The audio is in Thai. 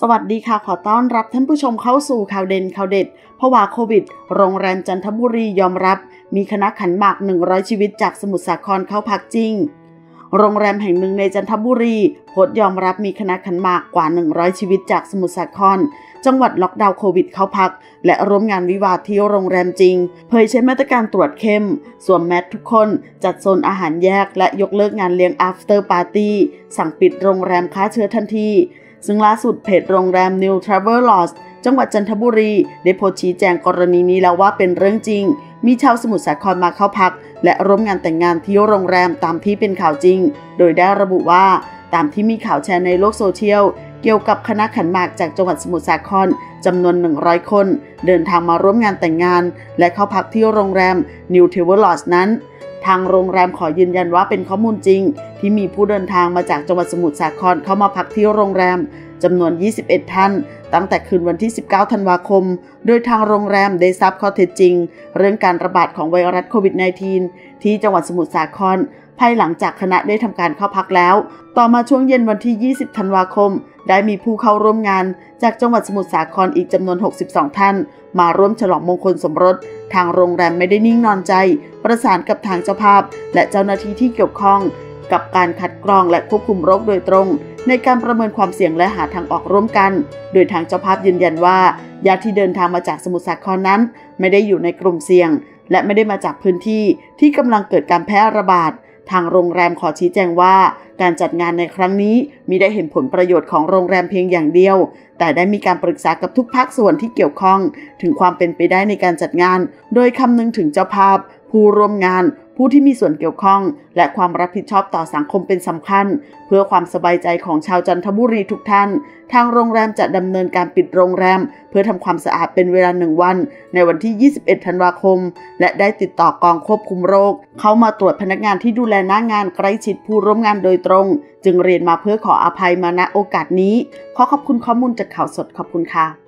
สวัสดีค่ะ ขอต้อนรับท่านผู้ชมเข้าสู่ข่าวเด่นข่าวเด็ดภาวะโควิด โรงแรมจันทบุรียอมรับ มีคณะขันหมาก 100 ชีวิตจากสมุทรสาครเข้าพักจริง โรงแรมแห่งหนึ่งในจันทบุรีโพสยอมรับมีคณะขันหมากกว่า 100 ชีวิตจากสมุทรสาคร จังหวัดล็อกดาวน์โควิดเข้าพัก และร่วมงานวิวาทที่โรงแรมจริง เผยใช้มาตรการตรวจเข้ม สวมแมสทุกคน จัดโซนอาหารแยก และยกเลิกงานเลี้ยง after party สั่งปิดโรงแรมค้าเชื้อทันที ซึ่งล่าสุดเพจโรงแรม New Travel Lodge จังหวัดจันทบุรี ได้โพสต์ชี้แจงกรณีนี้แล้วว่าเป็นเรื่องจริง มีชาวสมุทรสาครมาเข้าพัก และร่วมงานแต่งงานที่โรงแรมตามที่เป็นข่าวจริง โดยได้ระบุว่าตามที่มีข่าวแชร์ในโลกโซเชียลเกี่ยวกับคณะขันหมากจากจังหวัดสมุทรสาครจำนวน 100 คน เดินทางมาร่วมงานแต่งงาน และเข้าพักที่โรงแรม New Travel Lodge นั้น ทางโรงแรมขอยืนยันว่าเป็นข้อมูลจริง ที่มีผู้เดินทางมาจากจังหวัดสมุทรสาครเข้ามาพักที่โรงแรมจำนวน 21 ท่าน ตั้งแต่คืนวันที่ 19 ธันวาคม โดยทางโรงแรมได้ทราบข้อเท็จจริง เรื่องการระบาดของไวรัสโควิด -19 ที่จังหวัดสมุทรสาคร ภายหลังจากคณะได้ทำการเข้าพักแล้ว ต่อมาช่วงเย็นวันที่ 20 ธันวาคม ได้มีผู้เข้าร่วมงาน จากจังหวัดสมุทรสาครอีกจำนวน 62 ท่าน มาร่วมฉลองมงคลสมรส ทางโรงแรมไม่ได้นิ่งนอนใจ ประสานกับทางเจ้าภาพ และเจ้าหน้าที่ที่เกี่ยวข้อง กับการคัดกรองและควบคุมโรคโดยตรง ในการประเมินความเสี่ยงและหาทางออกร่วมกัน โดยทางเจ้าภาพยืนยันว่าญาติที่เดินทางมาจากสมุทรสาครนั้น ไม่ได้อยู่ในกลุ่มเสี่ยง และไม่ได้มาจากพื้นที่ที่กำลังเกิดการแพร่ระบาด ทางโรงแรมขอชี้แจงว่า การจัดงานในครั้งนี้มิได้เห็นผลประโยชน์ของโรงแรมเพียงอย่างเดียว แต่ได้มีการปรึกษากับทุกภาคส่วนที่เกี่ยวข้อง ถึงความเป็นไปได้ในการจัดงาน โดยคำนึงถึงเจ้าภาพ ผู้ร่วมงาน ผู้ที่มีส่วนเกี่ยวข้อง และความรับผิดชอบต่อสังคมเป็นสำคัญ เพื่อความสบายใจของชาวจันทบุรีทุกท่าน ทางโรงแรมจะดำเนินการปิดโรงแรม เพื่อทำความสะอาดเป็นเวลาหนึ่งวัน ในวันที่ 21 ธันวาคม และได้ติดต่อกองควบคุมโรค เข้ามาตรวจพนักงานที่ดูแลหน้างงานใกล้ชิดผู้ร่วมงานโดยตรง จึงเรียนมาเพื่อขออภัยมาณโอกาสนี้ ขอขอบคุณข้อมูลจากข่าวสดขอบคุณค่ะ